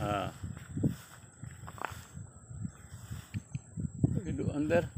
Ah. Gedung under.